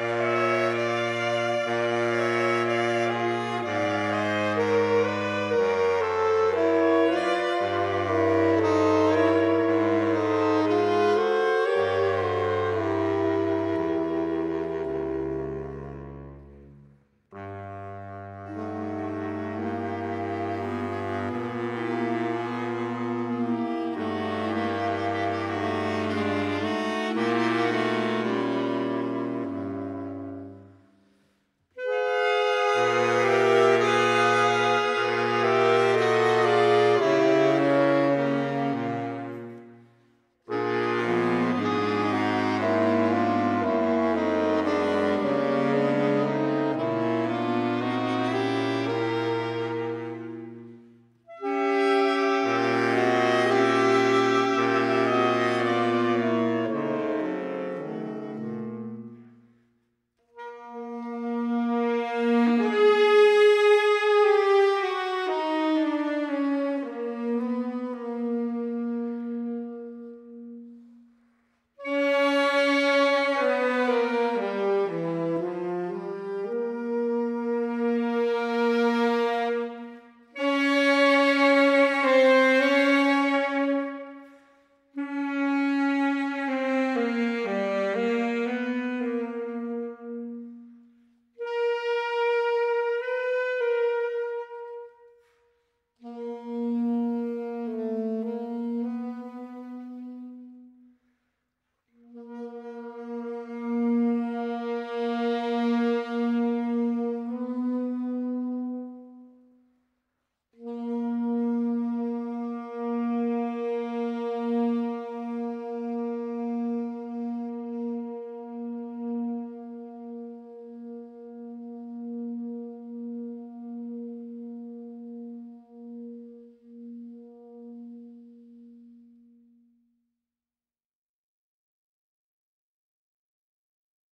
Uh...